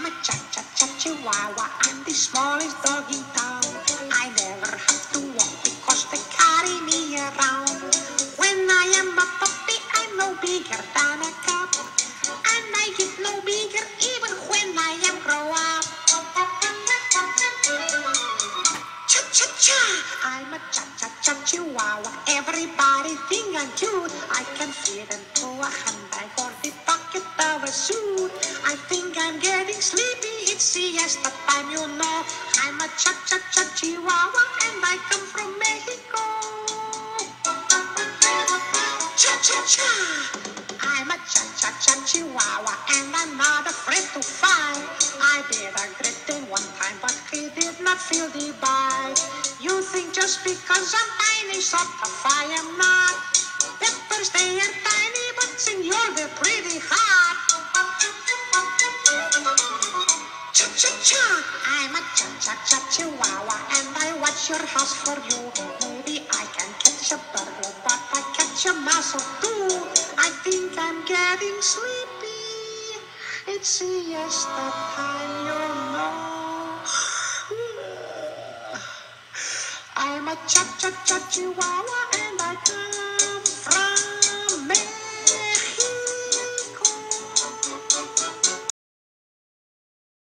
I'm a cha cha cha chihuahua. I'm the smallest dog in town. I never have to walk because they carry me around. When I am a puppy, I'm no bigger than a cup. And I get no bigger even when I am grow up. Cha cha cha! I'm a cha cha cha chihuahua. Everybody think I'm cute. I can fit into a handbag or the of. I think I'm getting sleepy. It's siesta time, you know. I'm a cha cha cha chihuahua and I come from Mexico. Cha cha cha! I'm a cha cha cha chihuahua and I'm not afraid to fight. I did a great Dane one time, but he did not feel the bite. You think just because I'm tiny, sort of I am not. Peppers, they are tiny, but senor, they're pretty Cha cha cha! I'm a cha cha cha chihuahua and I watch your house for you. Maybe I can catch a burglar, but I catch a mouse or two. I think I'm getting sleepy. It's siesta time, you know. I'm a cha cha cha chihuahua and I